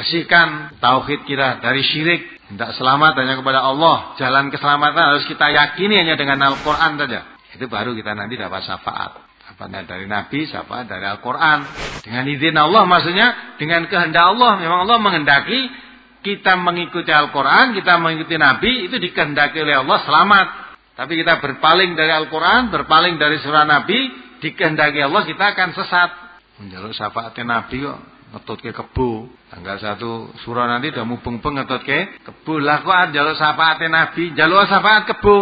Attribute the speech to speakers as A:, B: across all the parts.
A: bersihkan tauhid kita dari syirik. Tidak selamat hanya kepada Allah. Jalan keselamatan harus kita yakini hanya dengan Al-Quran saja. Itu baru kita nanti dapat syafaat. Syafaatnya dari Nabi, syafaat dari Al-Quran. Dengan izin Allah maksudnya, dengan kehendak Allah. Memang Allah menghendaki kita mengikuti Al-Quran, kita mengikuti Nabi, itu dikehendaki oleh Allah selamat. Tapi kita berpaling dari Al-Quran, berpaling dari surah Nabi, dikehendaki Allah kita akan sesat. Menjaluk syafaatnya Nabi kok ngetut ke kebu. Tanggal satu surah nanti udah mubeng-beng ngetut ke kebu. Lah kok jaluk syafaatnya Nabi, jaluk syafaat kebu.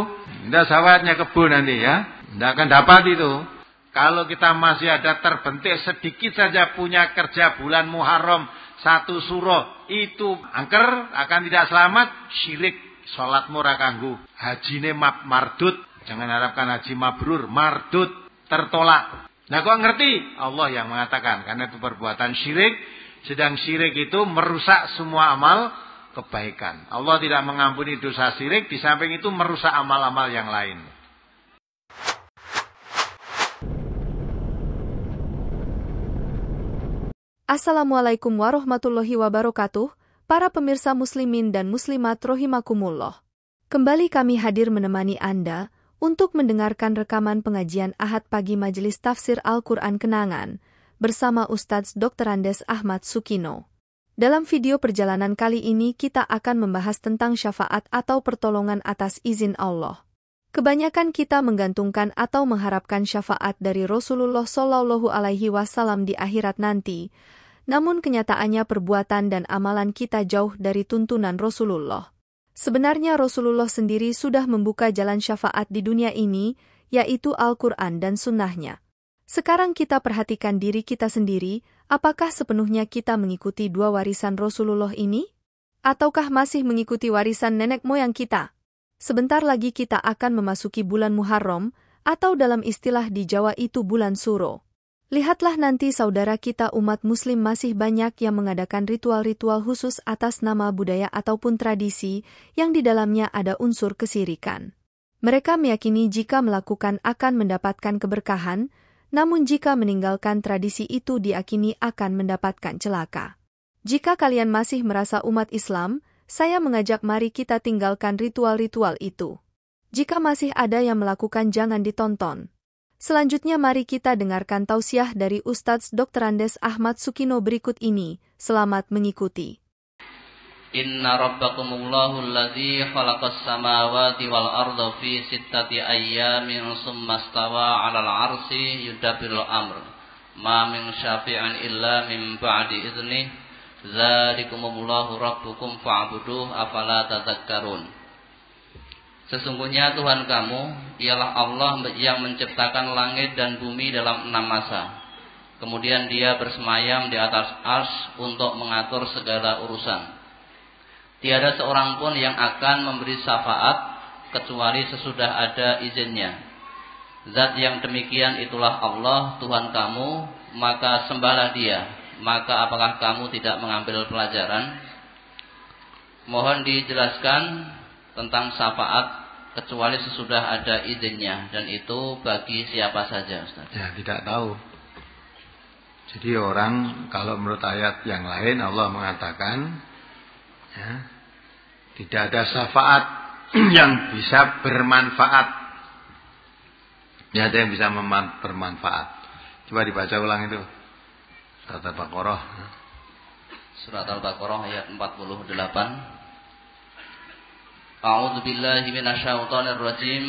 A: Tidak syafaatnya kebu nanti ya. Tidak akan dapat itu. Kalau kita masih ada terbentik sedikit saja punya kerja bulan Muharram satu surah itu angker akan tidak selamat syirik sholat murah kanggu hajine map mardut jangan harapkan haji mabrur mardut tertolak Nah kok ngerti? Allah yang mengatakan. Karena itu perbuatan syirik. Sedang syirik itu merusak semua amal kebaikan. Allah tidak mengampuni dosa syirik. Di samping itu merusak amal-amal yang lain.
B: Assalamualaikum warahmatullahi wabarakatuh. Para pemirsa muslimin dan muslimat rohimakumullah. Kembali kami hadir menemani Anda untuk mendengarkan rekaman pengajian Ahad pagi Majelis Tafsir Al-Quran Kenangan bersama Ustadz Dr. Andes Ahmad Sukino. Dalam video perjalanan kali ini kita akan membahas tentang syafaat atau pertolongan atas izin Allah. Kebanyakan kita menggantungkan atau mengharapkan syafaat dari Rasulullah Shallallahu Alaihi Wasallam di akhirat nanti, namun kenyataannya perbuatan dan amalan kita jauh dari tuntunan Rasulullah. Sebenarnya Rasulullah sendiri sudah membuka jalan syafaat di dunia ini, yaitu Al-Quran dan sunnahnya. Sekarang kita perhatikan diri kita sendiri, apakah sepenuhnya kita mengikuti dua warisan Rasulullah ini? Ataukah masih mengikuti warisan nenek moyang kita? Sebentar lagi kita akan memasuki bulan Muharram, atau dalam istilah di Jawa itu bulan Suro. Lihatlah nanti saudara kita umat muslim masih banyak yang mengadakan ritual-ritual khusus atas nama budaya ataupun tradisi yang di dalamnya ada unsur kesirikan. Mereka meyakini jika melakukan akan mendapatkan keberkahan, namun jika meninggalkan tradisi itu diakini akan mendapatkan celaka. Jika kalian masih merasa umat Islam, saya mengajak mari kita tinggalkan ritual-ritual itu. Jika masih ada yang melakukan jangan ditonton. Selanjutnya mari kita dengarkan tausiah dari Ustadz Dr. Andes Ahmad Sukino berikut ini. Selamat mengikuti.
C: Inna rabbakumullahu alladhi khalaqas samawati wal arda fi sittati ayyamin summa stawa 'alal 'arsy yudabbiru amr. Ma min syafi'in illa min ba'di idznih. Dzalikumullahu rabbukum fa'buduh afala tadhakkarun. Sesungguhnya Tuhan kamu ialah Allah yang menciptakan langit dan bumi dalam enam masa. Kemudian dia bersemayam di atas ars untuk mengatur segala urusan. Tiada seorang pun yang akan memberi syafaat kecuali sesudah ada izinnya. Zat yang demikian itulah Allah Tuhan kamu, maka sembahlah dia. Maka apakah kamu tidak mengambil pelajaran? Mohon dijelaskan tentang syafaat kecuali sesudah ada izinnya dan itu bagi siapa saja Ustaz.
A: Ya, tidak tahu. Jadi orang kalau menurut ayat yang lain Allah mengatakan ya, tidak ada syafaat yang bisa bermanfaat. Ya, ada yang bisa bermanfaat. Coba dibaca ulang itu. Surat Al-Baqarah.
C: Surat Al-Baqarah ayat 48. A'udzu billahi minasyaitonir rajim.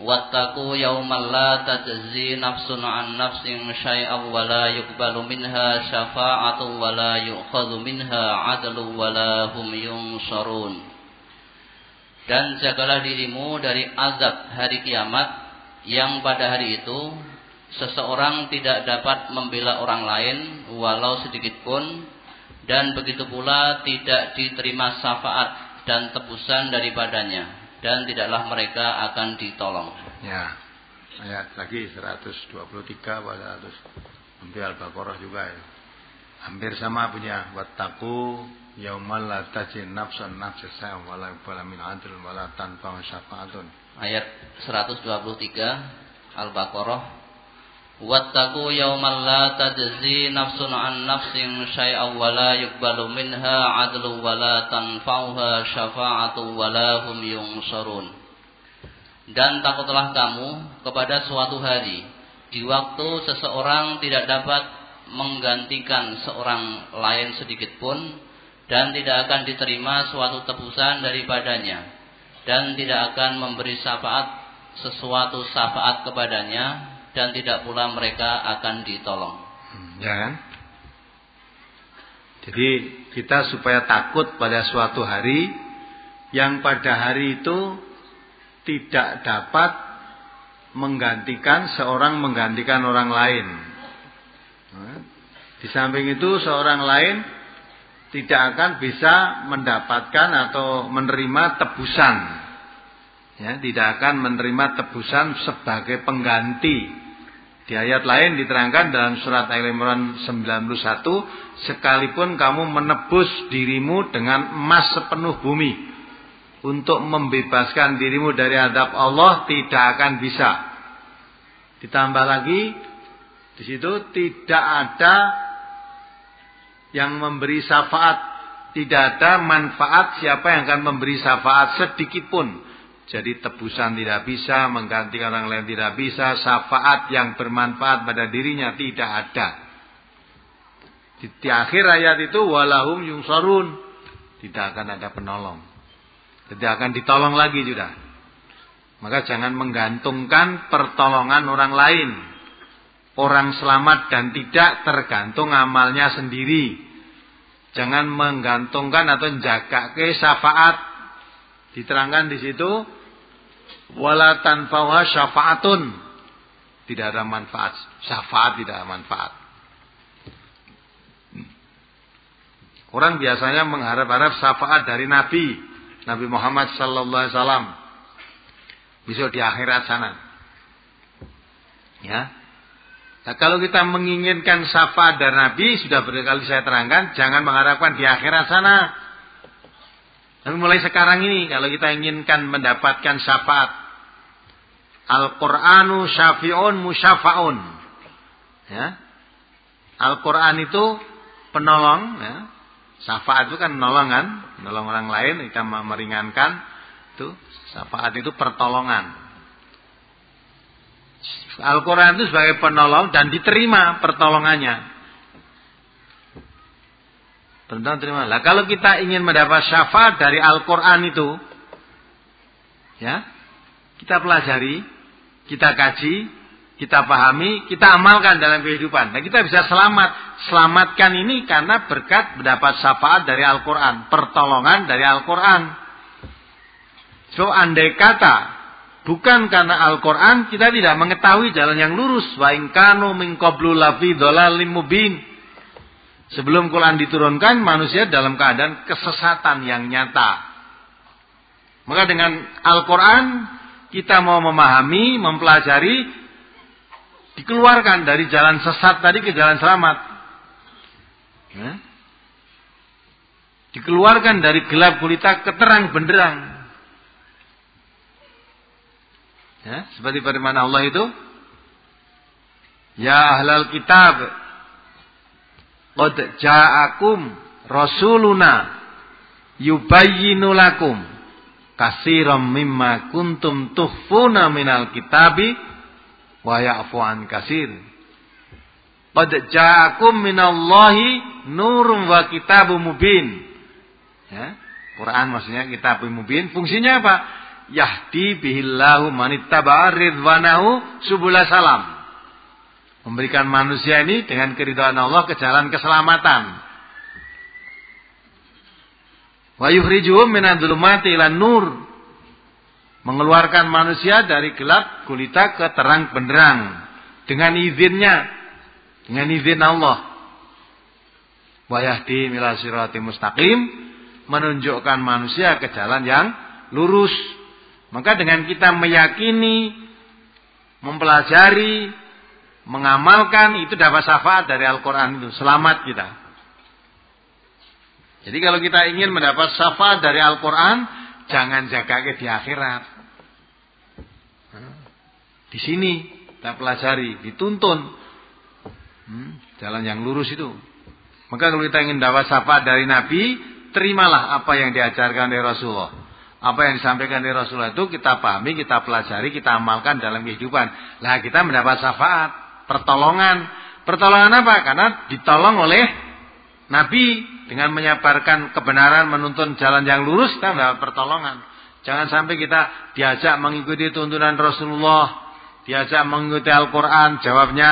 C: Wattaqu yawman la tajzi nafsun an nafsin syai'an wa la yuqbalu minha syafa'atun wa la yu'khadhu minha 'adlun wa la hum yunsharun. Dan jagalah dirimu dari azab hari kiamat yang pada hari itu seseorang tidak dapat membela orang lain walau sedikit pun dan begitu pula tidak diterima syafaat dan tebusan daripadanya dan tidaklah mereka akan ditolong.
A: Ya. Ayat lagi 123 pada 100 hampir Al-Baqarah juga ya. Hampir sama punya wattaqu yaumal la tajin nafsun nafsa sa'am wala yuqbala min 'adlun wala tanfa syafa'atun.
C: Ayat 123 Al-Baqarah Tajzi nafsun an nafsin syai'an wa la yuqbalu minha 'adlu wa la tanfa'uha syafa'atu wa la hum yunsarun. Dan takutlah kamu kepada suatu hari di waktu seseorang tidak dapat menggantikan seorang lain sedikit pun dan tidak akan diterima suatu tebusan daripadanya dan tidak akan memberi syafaat sesuatu syafaat kepadanya dan tidak pula mereka akan ditolong.
A: Hmm, ya kan? Jadi kita supaya takut pada suatu hari yang pada hari itu tidak dapat menggantikan seorang menggantikan orang lain. Nah, di samping itu seorang lain tidak akan bisa mendapatkan atau menerima tebusan. Ya, tidak akan menerima tebusan sebagai pengganti. Di ayat lain diterangkan dalam surat Al-Imran 91, sekalipun kamu menebus dirimu dengan emas sepenuh bumi untuk membebaskan dirimu dari adab Allah tidak akan bisa. Ditambah lagi di situ tidak ada yang memberi syafaat, tidak ada manfaat siapa yang akan memberi syafaat sedikit pun jadi tebusan tidak bisa, mengganti orang lain tidak bisa, syafaat yang bermanfaat pada dirinya tidak ada. Di, di akhir ayat itu walahum yungsarun, tidak akan ada penolong. Tidak akan ditolong lagi sudah. Maka jangan menggantungkan pertolongan orang lain. Orang selamat dan tidak tergantung amalnya sendiri. Jangan menggantungkan atau menjaga ke syafaat. Diterangkan di situ wala tanfa'uha syafaatun. Tidak ada manfaat. Syafaat tidak ada manfaat. Orang biasanya mengharap-harap syafaat dari Nabi, Nabi Muhammad sallallahu alaihi wasallam. Besok di akhirat sana. Ya. Nah, kalau kita menginginkan syafaat dari Nabi, sudah berkali saya terangkan, jangan mengharapkan di akhirat sana. Tapi mulai sekarang ini, kalau kita inginkan mendapatkan syafaat, Al-Qur'anu syafi'un musyafaun. Ya. Al-Qur'an itu penolong ya. Syafaat itu kan nolongan, nolong orang lain, kita meringankan. Itu syafaat itu pertolongan. Al-Quran itu sebagai penolong dan diterima pertolongannya. Tentang terima. Lah kalau kita ingin mendapat syafaat dari Al-Quran itu, ya, kita pelajari, kita kaji, kita pahami, kita amalkan dalam kehidupan. Nah kita bisa selamat. Selamatkan ini karena berkat mendapat syafaat dari Al-Quran. Pertolongan dari Al-Quran. So andai kata bukan karena Al-Quran kita tidak mengetahui jalan yang lurus. Wa ingkanu min qablu lafi dhalalim mubin. Sebelum Quran diturunkan manusia dalam keadaan kesesatan yang nyata. Maka dengan Al-Quran kita mau memahami, mempelajari, dikeluarkan dari jalan sesat tadi ke jalan selamat. Ya. Dikeluarkan dari gelap gulita ke terang benderang. Ya, seperti firman Allah itu, Ya ahlal kitab, Qad ja'akum rasuluna yubayyinu lakum kasiram mimma kuntum tuhfuna minal kitabi wa ya'fu an kasir. Qad ja'akum minallahi nurun wa kitabum mubin. Ya, Quran maksudnya kitab mubin. Fungsinya apa? Yahdi bihillahu manittaba'a ridwanahu subula salam. Memberikan manusia ini dengan keridhaan Allah ke jalan keselamatan. Wa yukhrijuhum ilan nur. Mengeluarkan manusia dari gelap gulita ke terang benderang dengan izinnya, dengan izin Allah. Wa yahdi mustaqim, menunjukkan manusia ke jalan yang lurus. Maka dengan kita meyakini, mempelajari, mengamalkan itu dapat syafaat dari Al-Qur'an itu, selamat kita. Jadi kalau kita ingin mendapat syafaat dari Al-Quran, jangan jaga ke di akhirat. Di sini kita pelajari, dituntun. Hmm, jalan yang lurus itu. Maka kalau kita ingin dapat syafaat dari Nabi, terimalah apa yang diajarkan dari Rasulullah. Apa yang disampaikan dari Rasulullah itu kita pahami, kita pelajari, kita amalkan dalam kehidupan. Lah kita mendapat syafaat, pertolongan. Pertolongan apa? Karena ditolong oleh Nabi dengan menyabarkan kebenaran, menuntun jalan yang lurus, kita mendapat pertolongan. Jangan sampai kita diajak mengikuti tuntunan Rasulullah, diajak mengikuti Al-Quran, jawabnya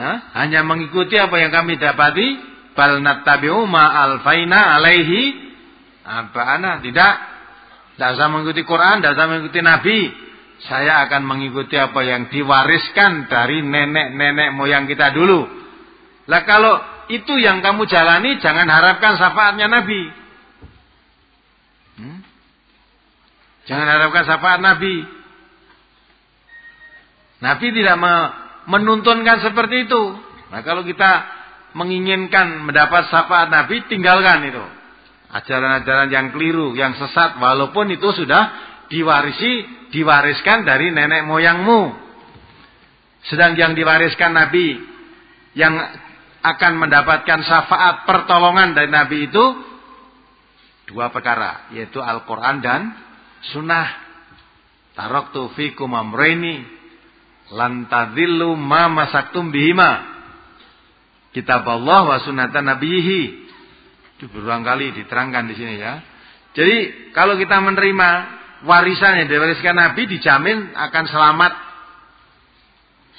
A: ya, hanya mengikuti apa yang kami dapati, bal nattabi'u alfaina alaihi apa ana tidak tidak usah mengikuti Quran, tidak usah mengikuti Nabi. Saya akan mengikuti apa yang diwariskan dari nenek-nenek moyang kita dulu. Lah kalau itu yang kamu jalani, jangan harapkan syafaatnya Nabi. Hmm? Jangan harapkan syafaat Nabi. Nabi tidak menuntunkan seperti itu. Nah kalau kita menginginkan mendapat syafaat Nabi, tinggalkan itu. Ajaran-ajaran yang keliru, yang sesat, walaupun itu sudah diwarisi, diwariskan dari nenek moyangmu. Sedang yang diwariskan Nabi, yang akan mendapatkan syafaat pertolongan dari Nabi itu, dua perkara, yaitu Al-Quran dan Sunnah. Taraktu fikum amreni lantadillu ma masaktum bihima. Kitab Allah wa sunnatan nabihi. Itu berulang kali diterangkan di sini ya. Jadi kalau kita menerima warisan yang diwariskan Nabi dijamin akan selamat.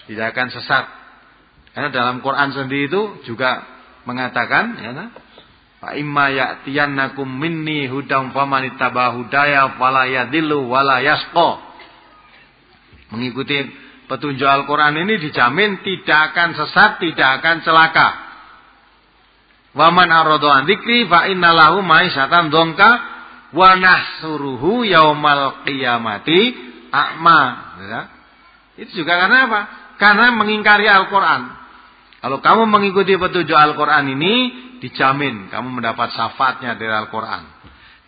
A: Tidak akan sesat. Karena dalam Quran sendiri itu juga mengatakan ya nah, Fa imma ya'tiyannakum minni hudam famanittabah hudaya fala yadillu wala yasqa. Mengikuti petunjuk Al-Quran ini dijamin tidak akan sesat, tidak akan celaka. Waman arodo andikri fa innalahu ma'isyatan dongka wa nahsuruhu yaumal qiyamati a'ma. Ya. Itu juga karena apa? Karena mengingkari Al-Quran. Kalau kamu mengikuti petunjuk Al-Quran ini, dijamin kamu mendapat syafaatnya dari Al-Quran.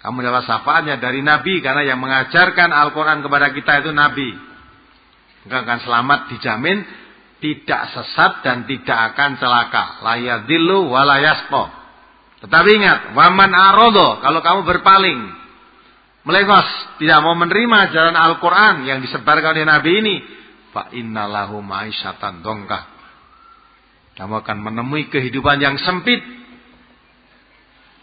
A: Kamu mendapat syafaatnya dari Nabi, karena yang mengajarkan Al-Quran kepada kita itu Nabi. Maka akan selamat dijamin tidak sesat dan tidak akan celaka. Layadillu walayaspo. Tetapi ingat, waman arodo, kalau kamu berpaling, melengos, tidak mau menerima jalan Al-Quran yang disebarkan oleh Nabi ini, fa innalahu ma'isyatan dongka. Kamu akan menemui kehidupan yang sempit.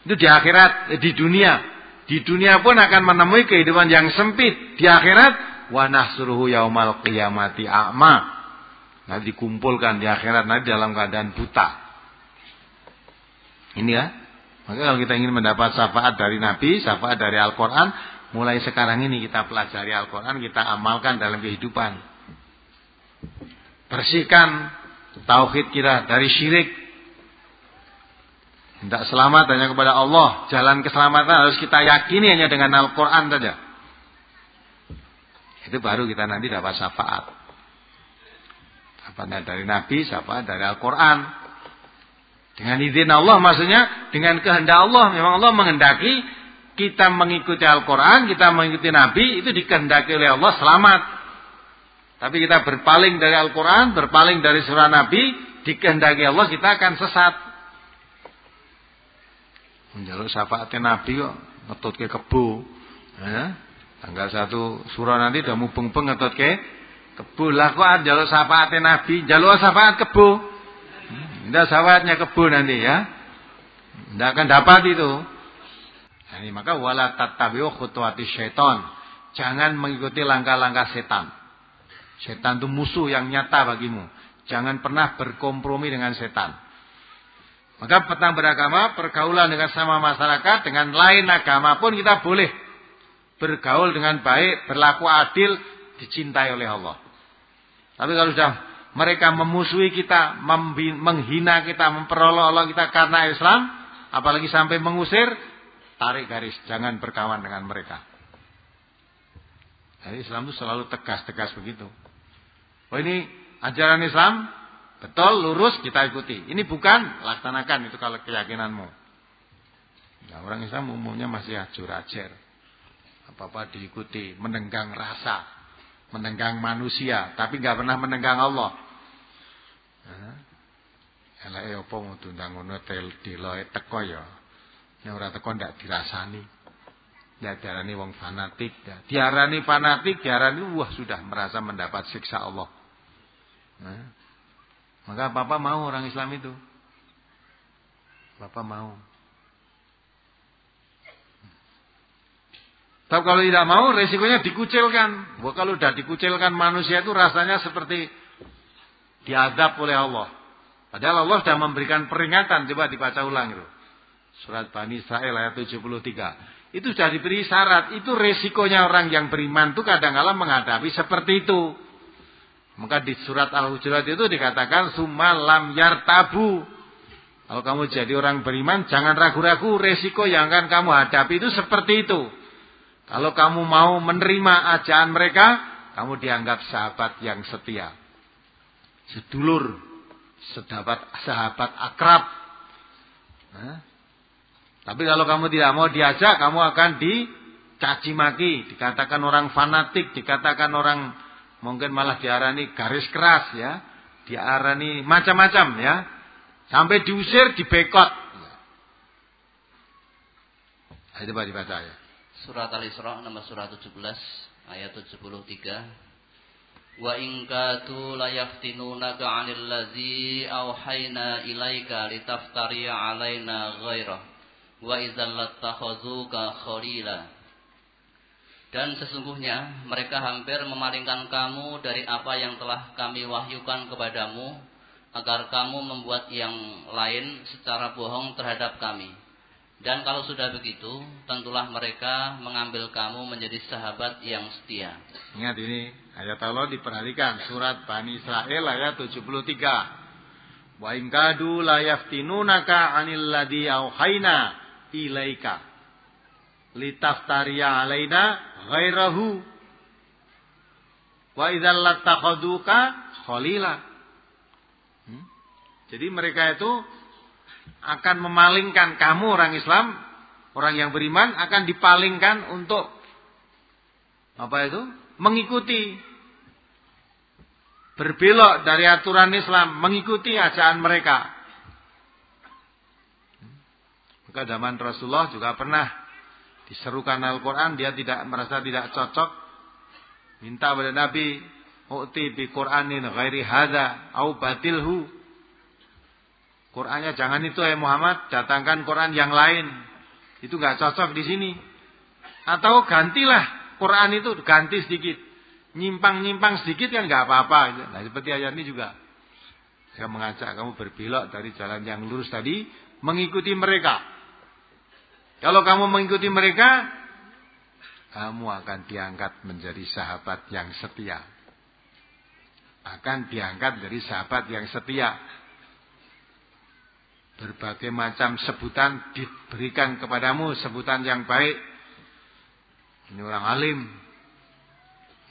A: Itu di akhirat, di dunia. Di dunia pun akan menemui kehidupan yang sempit. Di akhirat wa nahsuruhu yaumal qiyamati a'ma. Nanti dikumpulkan di akhirat nanti dalam keadaan buta. Ini ya. Maka kalau kita ingin mendapat syafaat dari Nabi, syafaat dari Al-Quran, mulai sekarang ini kita pelajari Al-Quran, kita amalkan dalam kehidupan. Bersihkan tauhid kita dari syirik. Tidak selamat hanya kepada Allah. Jalan keselamatan harus kita yakini hanya dengan Al-Quran saja. Itu baru kita nanti dapat syafaat. Syafaatnya dari Nabi, syafaat dari Al-Quran. Dengan izin Allah maksudnya dengan kehendak Allah. Memang Allah menghendaki kita mengikuti Al-Quran, kita mengikuti Nabi, itu dikehendaki oleh Allah selamat. Tapi kita berpaling dari Al-Quran, berpaling dari surah Nabi, dikehendaki Allah kita akan sesat. Menjaluk syafaatnya Nabi kok ngetut ke kebu. Ya. Tanggal satu surah nanti udah mubeng-beng ngetot ke kebu. Lah kok jalur syafaatnya Nabi, jalur syafaat kebu. Tidak syafaatnya kebu nanti ya. Tidak akan dapat itu. Nah, ini maka wala tattabi'u khutuwati syaitan. Jangan mengikuti langkah-langkah setan. Setan itu musuh yang nyata bagimu. Jangan pernah berkompromi dengan setan. Maka petang beragama, pergaulan dengan sama masyarakat, dengan lain agama pun kita boleh bergaul dengan baik, berlaku adil, dicintai oleh Allah. Tapi kalau sudah mereka memusuhi kita, menghina kita, memperolok-olok kita karena Islam, apalagi sampai mengusir, tarik garis, jangan berkawan dengan mereka. Jadi Islam itu selalu tegas-tegas begitu. Oh ini ajaran Islam, betul, lurus, kita ikuti. Ini bukan, laksanakan itu kalau keyakinanmu. Nah, orang Islam umumnya masih ajur ajar apa-apa diikuti, menenggang rasa. Menenggang manusia, tapi nggak pernah menenggang Allah. Eleke apa ngundang ngono diloe teko ya. Nek ora teko ndak dirasani. Ya diarani wong fanatik, ya. diarani fanatik, diarani wah sudah merasa mendapat siksa Allah. Nah, maka Bapak mau orang Islam itu. Bapak mau. Tapi kalau tidak mau resikonya dikucilkan. Wah, kalau sudah dikucilkan manusia itu rasanya seperti diadab oleh Allah. Padahal Allah sudah memberikan peringatan. Coba dibaca ulang itu. Surat Bani Israel ayat 73. Itu sudah diberi syarat. Itu resikonya orang yang beriman itu kadang-kala menghadapi seperti itu. Maka di surat Al-Hujurat itu dikatakan summa lam yartabu. Kalau kamu jadi orang beriman jangan ragu-ragu resiko yang akan kamu hadapi itu seperti itu. Kalau kamu mau menerima ajaan mereka, kamu dianggap sahabat yang setia. Sedulur, sedapat sahabat akrab. Nah, tapi kalau kamu tidak mau diajak, kamu akan dicaci maki, dikatakan orang fanatik, dikatakan orang mungkin malah diarani garis keras ya, diarani macam-macam ya. Sampai diusir, dibekot. Itu Pak dibaca ya.
C: Surat Al-Isra nomor surat 17 ayat 73. Wa in kadu la yaftinunaka 'anil ladzi auhayna ilaika litaftari 'alaina ghairah wa idzal lattakhazuka khalila dan sesungguhnya mereka hampir memalingkan kamu dari apa yang telah kami wahyukan kepadamu agar kamu membuat yang lain secara bohong terhadap kami. Dan kalau sudah begitu, tentulah mereka mengambil kamu menjadi sahabat yang setia.
A: Ingat ini, ayat Allah diperhatikan. Surat Bani Israel ayat 73. Wa ingkadu la yaftinunaka anil ladhi auhayna ilaika litaftariya alaina ghairahu wa idzal latakhaduka khalila hmm? jadi mereka itu akan memalingkan kamu orang Islam orang yang beriman akan dipalingkan untuk apa itu mengikuti berbelok dari aturan Islam mengikuti ajaran mereka maka zaman Rasulullah juga pernah diserukan Al-Quran, dia tidak merasa tidak cocok. Minta pada Nabi, U'ti bi Qur'anin ghairi hadha, au batilhu. Qur'annya jangan itu ya Muhammad, datangkan Quran yang lain. Itu nggak cocok di sini. Atau gantilah Quran itu, ganti sedikit. Nyimpang-nyimpang sedikit kan nggak apa-apa. Nah seperti ayat ini juga. Saya mengajak kamu berbelok dari jalan yang lurus tadi, mengikuti mereka. Kalau kamu mengikuti mereka, kamu akan diangkat menjadi sahabat yang setia. Akan diangkat dari sahabat yang setia. Berbagai macam sebutan diberikan kepadamu, sebutan yang baik. Ini orang alim.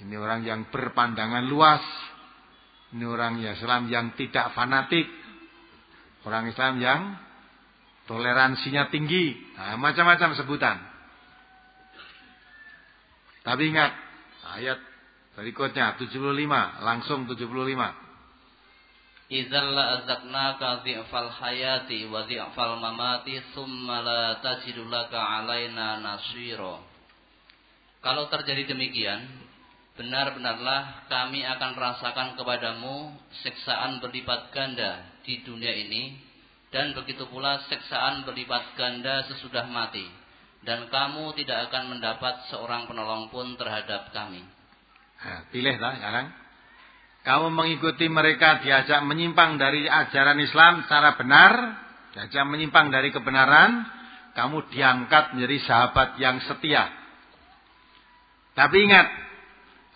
A: Ini orang yang berpandangan luas. Ini orang Islam yang tidak fanatik. Orang Islam yang toleransinya tinggi, nah, macam-macam sebutan. Tapi ingat, ayat berikutnya 75, langsung 75.
C: Idzal la azaqnaka dhi'fal hayati wa dhi'fal mamati thumma la tajidu laka 'alaina. Kalau terjadi demikian, benar-benarlah kami akan rasakan kepadamu siksaan berlipat ganda di dunia ini dan begitu pula seksaan berlipat ganda sesudah mati dan kamu tidak akan mendapat seorang penolong pun terhadap kami.
A: Pilihlah sekarang. Kamu mengikuti mereka diajak menyimpang dari ajaran Islam secara benar, diajak menyimpang dari kebenaran, kamu diangkat menjadi sahabat yang setia. Tapi ingat,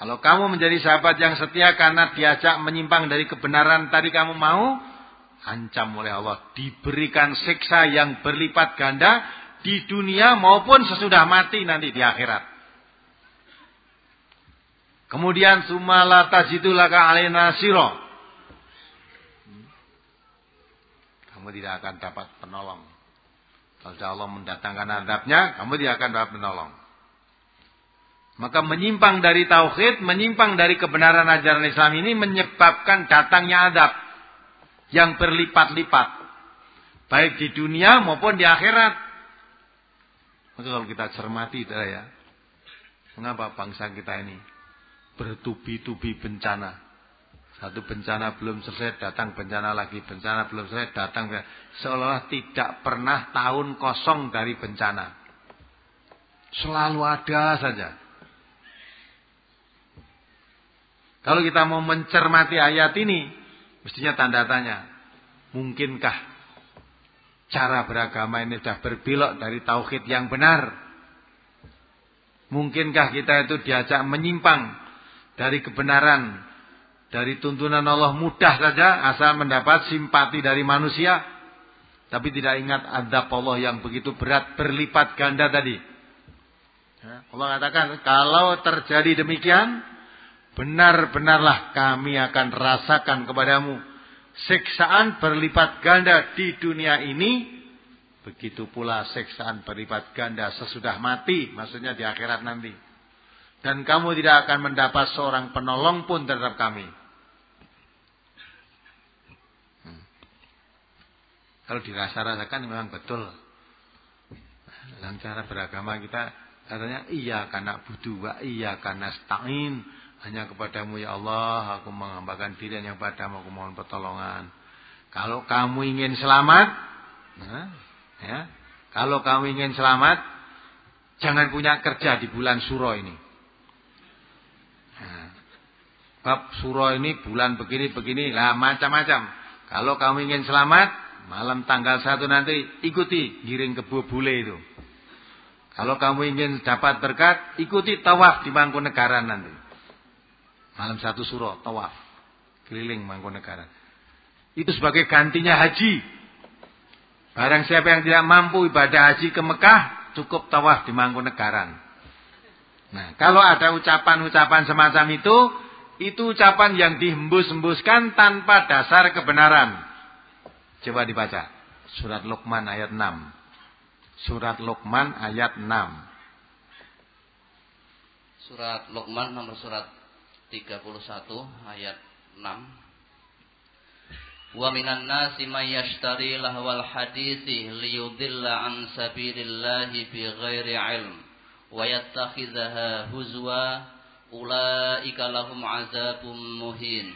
A: kalau kamu menjadi sahabat yang setia karena diajak menyimpang dari kebenaran tadi kamu mau, ancam oleh Allah diberikan siksa yang berlipat ganda di dunia maupun sesudah mati nanti di akhirat. Kemudian sumala tajidulaka alaina siro. Kamu tidak akan dapat penolong. Kalau Allah mendatangkan adabnya, kamu tidak akan dapat penolong. Maka menyimpang dari tauhid, menyimpang dari kebenaran ajaran Islam ini menyebabkan datangnya adab yang berlipat-lipat. Baik di dunia maupun di akhirat. Maka kalau kita cermati ya, mengapa bangsa kita ini bertubi-tubi bencana. Satu bencana belum selesai, datang bencana lagi. Bencana belum selesai, datang. Seolah tidak pernah tahun kosong dari bencana. Selalu ada saja. Kalau kita mau mencermati ayat ini, mestinya tanda tanya. Mungkinkah cara beragama ini sudah berbelok dari tauhid yang benar? Mungkinkah kita itu diajak menyimpang dari kebenaran, dari tuntunan Allah mudah saja asal mendapat simpati dari manusia, tapi tidak ingat adab Allah yang begitu berat berlipat ganda tadi. Ya, Allah katakan, kalau terjadi demikian, Benar-benarlah kami akan rasakan kepadamu siksaan berlipat ganda di dunia ini. Begitu pula siksaan berlipat ganda sesudah mati, maksudnya di akhirat nanti. Dan kamu tidak akan mendapat seorang penolong pun terhadap kami. Hmm. Kalau dirasa-rasakan memang betul. Dalam cara beragama kita katanya iya karena budu wa iya karena stain hanya kepadamu ya Allah aku menghambakan diri hanya kepadamu aku mohon pertolongan. Kalau kamu ingin selamat, nah, ya, kalau kamu ingin selamat, jangan punya kerja di bulan suro ini. Nah, bab suro ini bulan begini-begini, lah macam-macam. Kalau kamu ingin selamat, malam tanggal satu nanti ikuti giring ke bule itu. Kalau kamu ingin dapat berkat, ikuti tawaf di Mangkunegaran nanti. Malam satu surah, tawaf. Keliling Mangkunegaran. Itu sebagai gantinya haji. Barang siapa yang tidak mampu ibadah haji ke Mekah, cukup tawaf di Mangkunegaran. Nah, kalau ada ucapan-ucapan semacam itu, itu ucapan yang dihembus-hembuskan tanpa dasar kebenaran. Coba dibaca. Surat Luqman ayat 6. Surat Luqman ayat 6.
C: Surat Luqman nomor surat 31 ayat 6 Wa minan nasi may yashtari lahwal hadithi liyudilla an sabilillahi bi ghairi ilm wa yattakhidhaha huzwa ulaika lahum azabum muhin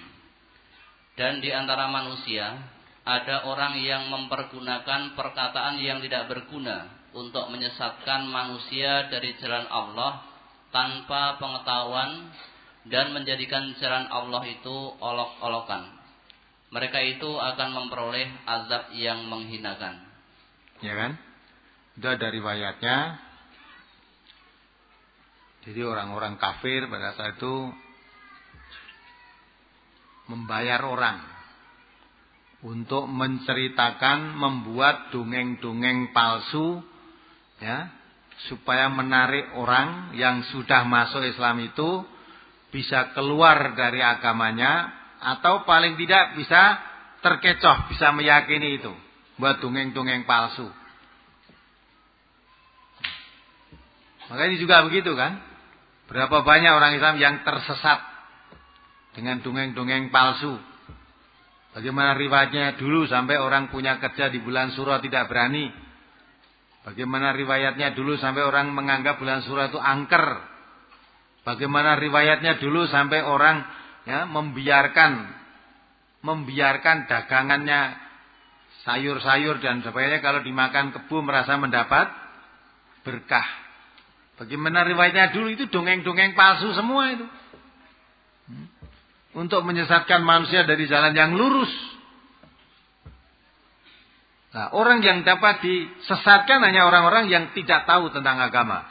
C: Dan di antara manusia ada orang yang mempergunakan perkataan yang tidak berguna untuk menyesatkan manusia dari jalan Allah tanpa pengetahuan dan menjadikan jalan Allah itu olok-olokan. Mereka itu akan memperoleh azab yang menghinakan.
A: Ya kan? Itu ada riwayatnya. Jadi orang-orang kafir pada saat itu membayar orang untuk menceritakan, membuat dongeng-dongeng palsu ya, supaya menarik orang yang sudah masuk Islam itu bisa keluar dari agamanya atau paling tidak bisa terkecoh, bisa meyakini itu. Buat dongeng-dongeng palsu. Maka ini juga begitu kan? Berapa banyak orang Islam yang tersesat dengan dongeng-dongeng palsu. Bagaimana riwayatnya dulu sampai orang punya kerja di bulan surah tidak berani. Bagaimana riwayatnya dulu sampai orang menganggap bulan surah itu angker. Bagaimana riwayatnya dulu sampai orang ya membiarkan membiarkan dagangannya sayur-sayur dan sebagainya kalau dimakan kebu merasa mendapat berkah. Bagaimana riwayatnya dulu itu dongeng-dongeng palsu semua itu. Hmm. Untuk menyesatkan manusia dari jalan yang lurus. Nah, orang yang dapat disesatkan hanya orang-orang yang tidak tahu tentang agama.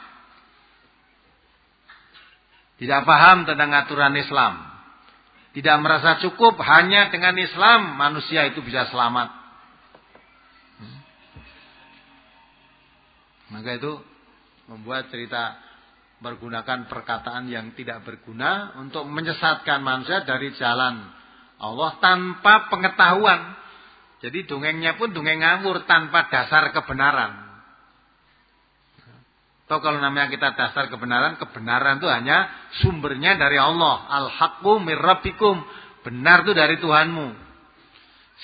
A: Tidak paham tentang aturan Islam. Tidak merasa cukup hanya dengan Islam manusia itu bisa selamat. Hmm. Maka itu membuat cerita menggunakan perkataan yang tidak berguna untuk menyesatkan manusia dari jalan Allah tanpa pengetahuan. Jadi dongengnya pun dongeng ngawur tanpa dasar kebenaran. Atau kalau namanya kita dasar kebenaran, kebenaran itu hanya sumbernya dari Allah. Al-haqqu mirrabbikum. Benar itu dari Tuhanmu.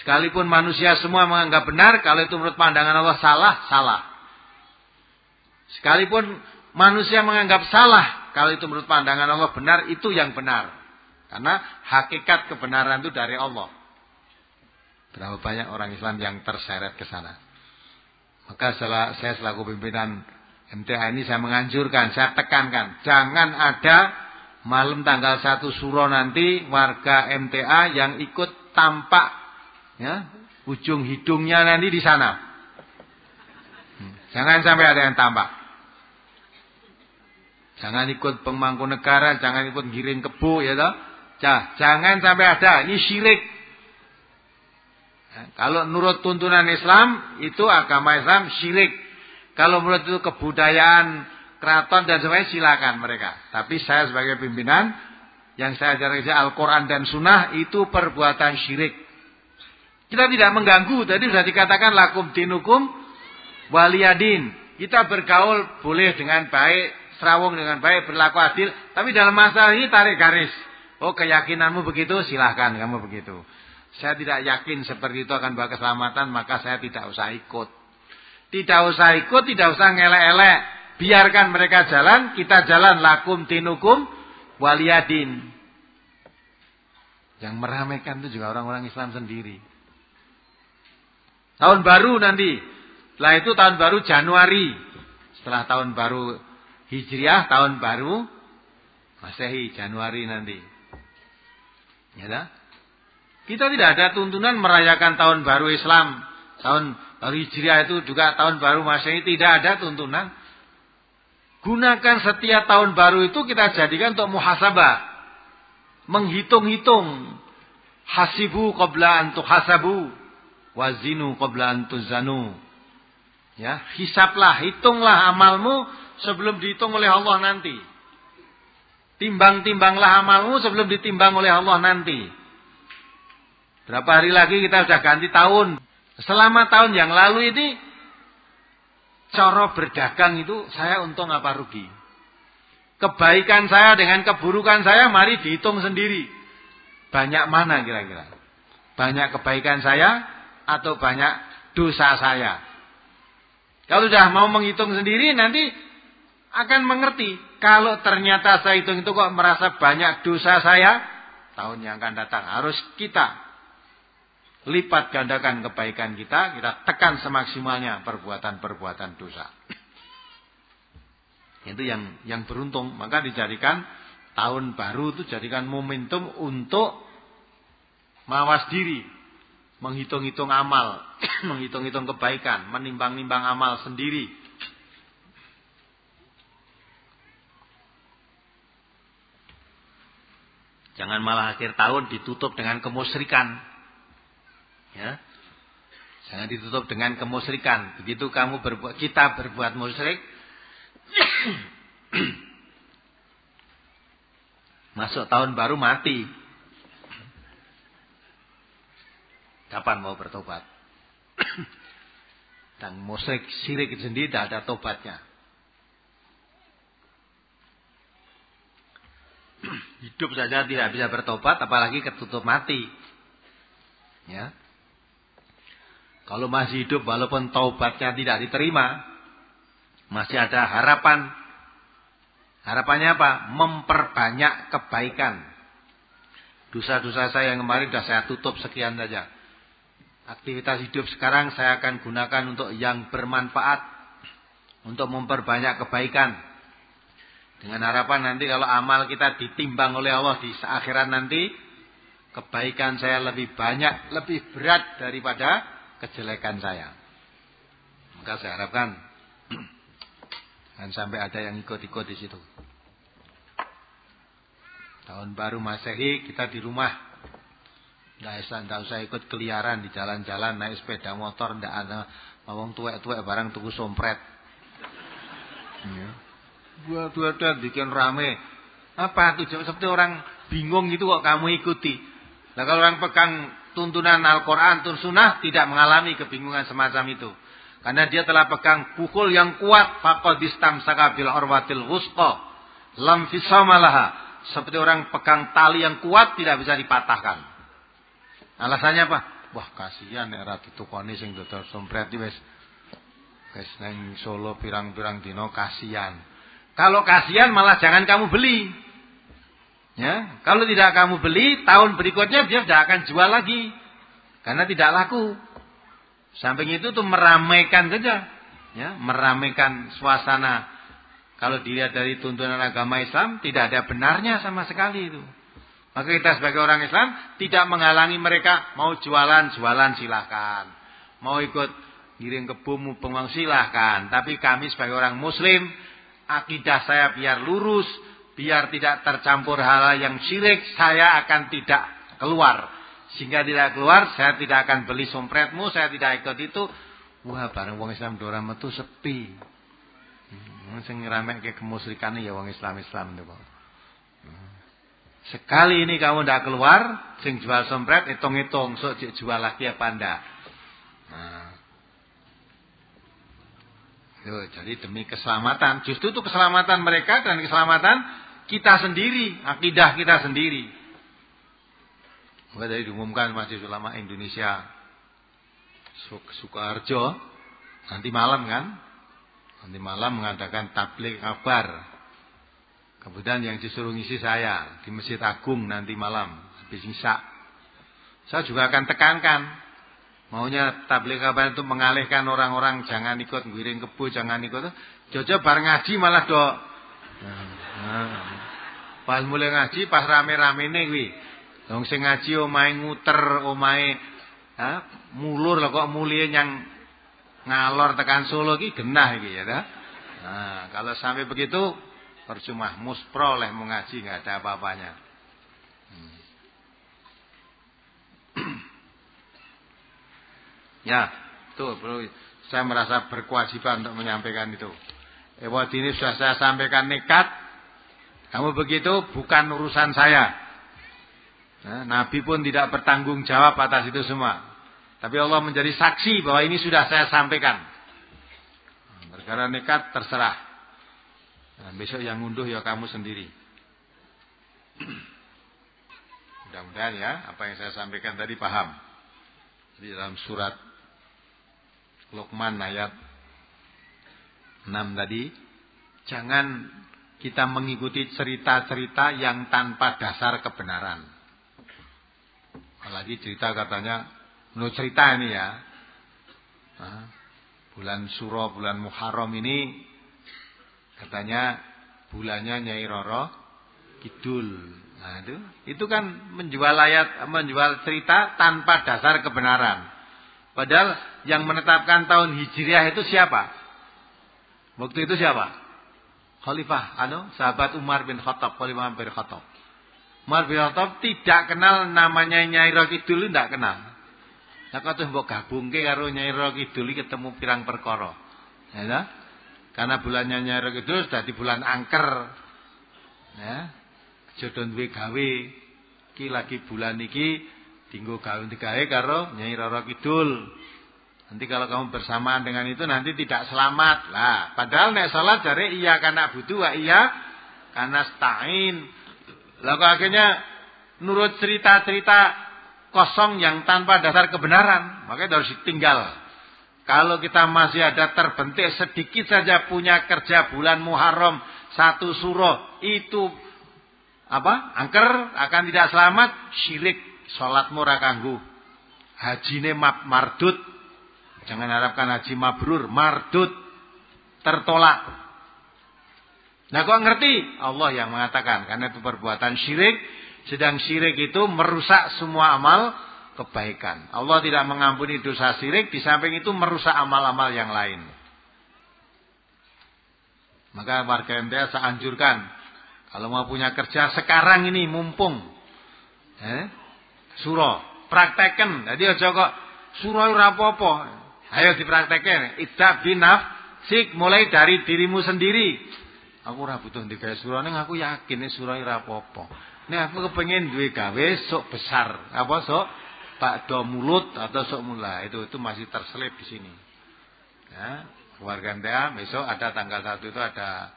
A: Sekalipun manusia semua menganggap benar, kalau itu menurut pandangan Allah salah, salah. Sekalipun manusia menganggap salah, kalau itu menurut pandangan Allah benar, itu yang benar. Karena hakikat kebenaran itu dari Allah. Berapa banyak orang Islam yang terseret ke sana. Maka setelah saya selaku pimpinan MTA ini saya menganjurkan, saya tekankan, jangan ada malam tanggal 1 Suro nanti warga MTA yang ikut tampak ya, ujung hidungnya nanti di sana. Hmm, jangan sampai ada yang tampak. Jangan ikut pemangku negara, jangan ikut giring kebu ya toh. Jangan sampai ada, ini syirik. Ya, kalau menurut tuntunan Islam itu agama Islam syirik. Kalau menurut itu kebudayaan keraton dan sebagainya silakan mereka. Tapi saya sebagai pimpinan yang saya ajarkan Al-Quran dan Sunnah itu perbuatan syirik. Kita tidak mengganggu. Tadi sudah dikatakan lakum dinukum waliyadin. Kita bergaul boleh dengan baik, serawung dengan baik, berlaku adil. Tapi dalam masalah ini tarik garis. Oh keyakinanmu begitu, silahkan kamu begitu. Saya tidak yakin seperti itu akan bawa keselamatan, maka saya tidak usah ikut. Tidak usah ikut, tidak usah ngelek-elek. Biarkan mereka jalan, kita jalan lakum tinukum waliyadin. Yang meramaikan itu juga orang-orang Islam sendiri. Tahun baru nanti. Setelah itu tahun baru Januari. Setelah tahun baru Hijriah, tahun baru Masehi Januari nanti. Ya dah? Kita tidak ada tuntunan merayakan tahun baru Islam. Tahun Hijriah itu juga tahun baru Masehi tidak ada tuntunan. Gunakan setiap tahun baru itu kita jadikan untuk muhasabah. Menghitung-hitung. Hasibu qabla antu hasabu. Wazinu qabla antu zanu. Ya, hisaplah, hitunglah amalmu sebelum dihitung oleh Allah nanti. Timbang-timbanglah amalmu sebelum ditimbang oleh Allah nanti. Berapa hari lagi kita sudah ganti tahun. Selama tahun yang lalu ini cara berdagang itu saya untung apa rugi. Kebaikan saya dengan keburukan saya mari dihitung sendiri. Banyak mana kira-kira? Banyak kebaikan saya atau banyak dosa saya? Kalau sudah mau menghitung sendiri nanti akan mengerti. Kalau ternyata saya hitung itu kok merasa banyak dosa saya, tahun yang akan datang harus kita lipat gandakan kebaikan kita, kita tekan semaksimalnya perbuatan-perbuatan dosa. Itu yang yang beruntung, maka dijadikan tahun baru itu jadikan momentum untuk mawas diri, menghitung-hitung amal, menghitung-hitung kebaikan, menimbang-nimbang amal sendiri. Jangan malah akhir tahun ditutup dengan kemusyrikan. Ya. Jangan ditutup dengan kemusyrikan. Begitu kamu berbuat kita berbuat musyrik masuk tahun baru mati. Kapan mau bertobat? Dan musyrik syirik sendiri tidak ada tobatnya. Hidup saja tidak bisa bertobat, apalagi ketutup mati. Ya. Kalau masih hidup walaupun taubatnya tidak diterima, masih ada harapan. Harapannya apa? Memperbanyak kebaikan. Dosa-dosa saya yang kemarin sudah saya tutup sekian saja. Aktivitas hidup sekarang saya akan gunakan untuk yang bermanfaat. Untuk memperbanyak kebaikan. Dengan harapan nanti kalau amal kita ditimbang oleh Allah di akhirat nanti. Kebaikan saya lebih banyak, lebih berat daripada kejelekan saya. Maka saya harapkan dan sampai ada yang ikut-ikut di situ. Tahun baru Masehi kita di rumah. Nggak usah, nggak usah ikut keliaran di jalan-jalan naik sepeda motor, nggak ada ngomong tuwek-tuwek barang tuku sompret. Ya. Dua-dua bikin rame. Apa tuh seperti orang bingung gitu kok kamu ikuti. Nah kalau orang pegang tuntunan Al-Quran, tun sunnah tidak mengalami kebingungan semacam itu. Karena dia telah pegang pukul yang kuat. Faqadistam sakabil orwatil wusqa. Lam fisamalaha. Seperti orang pegang tali yang kuat tidak bisa dipatahkan. Alasannya apa? Wah kasihan nek ra ditukoni sing dodol sompret iki wis nang Solo pirang-pirang dino kasihan. Kalau kasihan malah jangan kamu beli. Ya, kalau tidak kamu beli, tahun berikutnya dia tidak akan jual lagi. Karena tidak laku. Samping itu tuh meramaikan saja. Ya, meramaikan suasana. Kalau dilihat dari tuntunan agama Islam, tidak ada benarnya sama sekali itu. Maka kita sebagai orang Islam tidak menghalangi mereka mau jualan, jualan silahkan. Mau ikut giring kebumu penguang silahkan. Tapi kami sebagai orang Muslim, akidah saya biar lurus, biar tidak tercampur hal yang syirik, saya akan tidak keluar. Sehingga tidak keluar, saya tidak akan beli sompretmu, saya tidak ikut itu. Wah, bareng wong Islam dora metu sepi. Hmm, sing ke kemusyrikan ya wong Islam-Islam itu, hmm. Sekali ini kamu tidak keluar, sing jual sompret hitung-hitung, so jual lagi apa ndak. Nah. Yo, jadi demi keselamatan, justru itu keselamatan mereka dan keselamatan kita sendiri, akidah kita sendiri. Maka dari diumumkan Majelis Ulama Indonesia Sukoharjo nanti malam kan, nanti malam mengadakan tablik kabar Kemudian yang disuruh ngisi saya di Masjid Agung nanti malam habis Isya. Saya juga akan tekankan maunya tabligh kabar itu mengalihkan orang-orang jangan ikut ngiring kebu, jangan ikut. Jojo bareng ngaji malah do. Nah, pas mulai ngaji pas rame-rame nih kuwi. Wong sing ngaji omahe nguter, omahe ha, mulur lah kok mulie yang ngalor tekan Solo iki genah iki ya Nah, kalau sampai begitu Percuma muspro oleh mengaji nggak ada apa-apanya. Hmm. Ya, tuh bro, saya merasa berkewajiban untuk menyampaikan itu. Ewat ini sudah saya sampaikan nekat. Kamu begitu bukan urusan saya. Nah, Nabi pun tidak bertanggung jawab atas itu semua. Tapi Allah menjadi saksi bahwa ini sudah saya sampaikan. Perkara nekat terserah. Nah, besok yang ngunduh ya kamu sendiri. Mudah-mudahan ya apa yang saya sampaikan tadi paham. Di dalam surat Luqman ayat 6 tadi, jangan kita mengikuti cerita-cerita yang tanpa dasar kebenaran. Apalagi cerita katanya, menurut cerita ini ya, bulan Suro, bulan Muharram ini Katanya bulannya Nyai Roro Kidul. Nah itu, itu kan menjual ayat, menjual cerita tanpa dasar kebenaran. Padahal yang menetapkan tahun Hijriah itu siapa? Waktu itu siapa? Khalifah, anu, sahabat Umar bin Khattab, Khalifah bin Khattab. Umar bin Khattab tidak kenal namanya Nyai Roro Kidul, tidak kenal. Nah, kau tuh mbok gabungke karo Nyai Roro Kidul ketemu pirang perkara. Ya, karena bulannya Nyarek itu sudah di bulan angker. Ya. Jodoh duwe gawe. Ki lagi bulan iki tinggu gawe digawe karo Nyai Roro Kidul. Nanti kalau kamu bersamaan dengan itu nanti tidak selamat. Lah, padahal nek salat jare iya karena butuh wa iya karena stain. Kok akhirnya nurut cerita-cerita kosong yang tanpa dasar kebenaran, makanya harus ditinggal. Kalau kita masih ada terbentik sedikit saja punya kerja bulan Muharram satu surah itu apa? Angker akan tidak selamat, syirik, salat ora kanggo. Hajine mardut. Jangan harapkan haji mabrur, mardut. Tertolak. Nah kok ngerti? Allah yang mengatakan karena itu perbuatan syirik, sedang syirik itu merusak semua amal kebaikan. Allah tidak mengampuni dosa syirik, di samping itu merusak amal-amal yang lain. Maka warga MTA saya anjurkan, kalau mau punya kerja sekarang ini mumpung. Eh? Surah, praktekkan. Jadi aja kok surah ora apa-apa. Ayo dipraktekkan. Idza binafsik mulai dari dirimu sendiri. Aku ora butuh digawe surah ning aku yakin surah ora apa-apa. Nek aku kepengin duwe gawe sok besar. Apa sok? Pak do mulut atau sok mula itu itu masih terselip di sini. Ya, warga NTA besok ada tanggal satu itu ada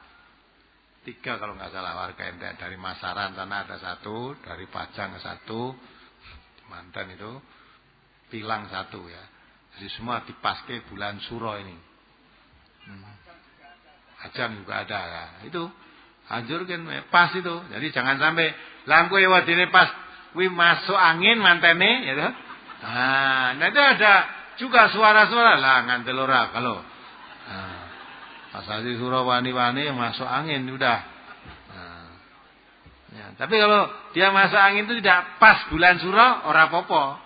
A: tiga kalau nggak salah warga NTA dari Masaran sana ada satu, dari Pajang satu, mantan itu Pilang satu ya. Jadi semua dipaske bulan Suro ini. Hmm. Ajang juga ada ya. Itu hancur kan pas itu. Jadi jangan sampai lampu lewat ini pas wi masuk angin mantene ya toh. Nah, itu ada juga suara-suara lah ngantel ora kalau. Nah, Pasal surah wani-wani masuk angin udah. Ya, tapi kalau dia masuk angin itu tidak pas bulan surah ora popo.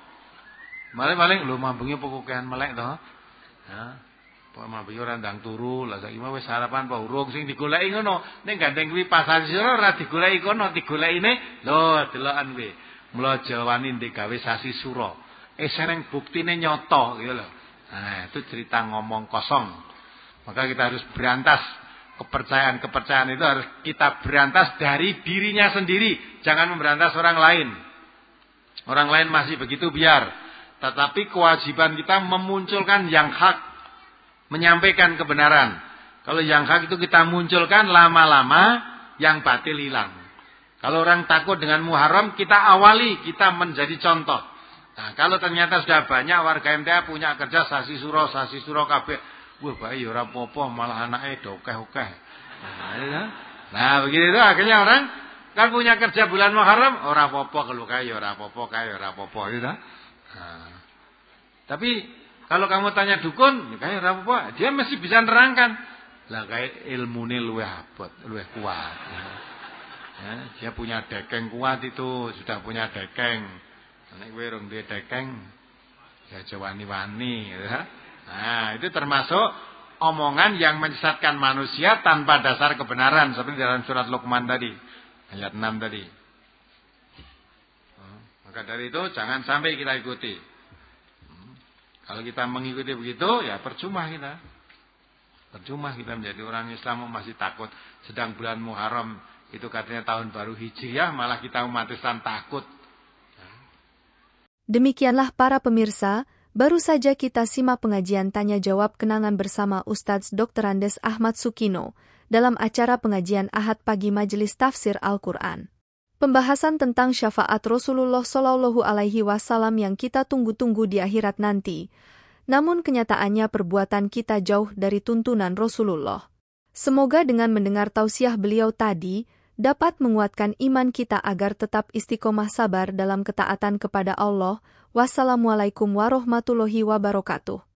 A: Maling-maling lu mampungi pokokean melek toh. Ya. Pak mampungi ora ndang turu, lah saiki wis sarapan apa urung sing digoleki ngono. Ning gandeng kuwi pasar surah ora digoleki kono, digolekine lho delokan kuwi. Mula jawani ndek gawe sasi suro. Eh sereng buktine nyoto gitu loh. Nah, itu cerita ngomong kosong. Maka kita harus berantas kepercayaan-kepercayaan itu harus kita berantas dari dirinya sendiri, jangan memberantas orang lain. Orang lain masih begitu biar, tetapi kewajiban kita memunculkan yang hak, menyampaikan kebenaran. Kalau yang hak itu kita munculkan lama-lama yang batil hilang. Kalau orang takut dengan muharam, kita awali, kita menjadi contoh. Nah, kalau ternyata sudah banyak warga MTA punya kerja sasi suro, sasi suro kabeh, Wah, bayi ora apa-apa, malah anaknya dokeh-okeh. Nah, ya. nah, begitu itu akhirnya orang kan punya kerja bulan Muharram, ora apa-apa kalau kaya, ora apa-apa kaya, ora apa-apa gitu. Nah. Tapi kalau kamu tanya dukun, ya kaya ora apa-apa, dia masih bisa nerangkan. Lah kayak ilmune luwih abot, luwih kuat. Ya, dia punya dekeng kuat itu, sudah punya dekeng. Nek kowe rong dekeng, ya jawani-wani, ya. Nah, itu termasuk omongan yang menyesatkan manusia tanpa dasar kebenaran seperti dalam surat Luqman tadi, ayat 6 tadi. Hmm, maka dari itu jangan sampai kita ikuti. Hmm, kalau kita mengikuti begitu, ya percuma kita. Percuma kita menjadi orang Islam masih takut. Sedang bulan Muharram itu katanya tahun baru Hijriah, malah kita umat Islam takut.
B: Demikianlah para pemirsa, Baru saja kita simak pengajian tanya jawab kenangan bersama Ustadz Dr. Andes Ahmad Sukino dalam acara pengajian Ahad pagi Majelis Tafsir Al-Quran. Pembahasan tentang syafaat Rasulullah Shallallahu Alaihi Wasallam yang kita tunggu-tunggu di akhirat nanti. Namun kenyataannya perbuatan kita jauh dari tuntunan Rasulullah. Semoga dengan mendengar tausiah beliau tadi, dapat menguatkan iman kita agar tetap istiqomah sabar dalam ketaatan kepada Allah, Wassalamualaikum warahmatullahi wabarakatuh.